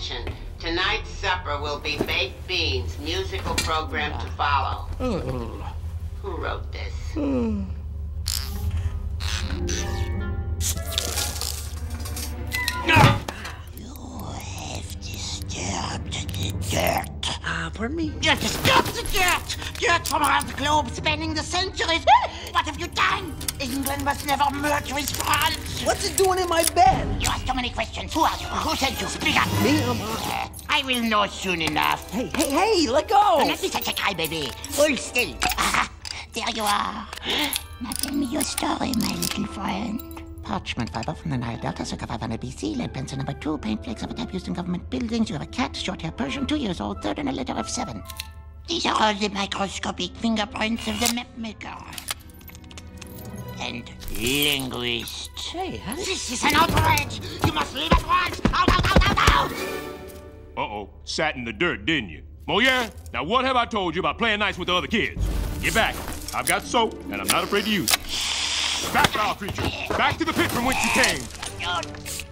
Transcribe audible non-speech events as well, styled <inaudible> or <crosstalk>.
attention. Tonight's supper will be baked beans, musical program to follow. Who wrote this? Ah, pardon me? You have disturbed the dirt! Dirt from around the globe spanning the centuries! England must never merge with France! What's it doing in my bed? You ask too many questions. Who are you? Who sent you? Speak up! Me? I'm, uh, I will know soon enough. hey, hey, hey, let go! Don't let me such a baby. Hold still. Ah, <laughs> there you are. Now tell me your story, my little friend. Parchment fiber from the Nile Delta, circa 500 BC. Lead pencil number two. Paint flakes of a type used in government buildings. You have a cat, short hair Persian, two years old, third and a litter of seven. These are all the microscopic fingerprints of the map maker. And linguist. Hey, how did... This is an outrage! You must leave at once! Out, out, out, out, out! Uh-oh. Sat in the dirt, didn't you? Oh, Moliere, now what have I told you about playing nice with the other kids? Get back. I've got soap, and I'm not afraid to use it. Back, foul creature. Back to the pit from whence you came. Don't.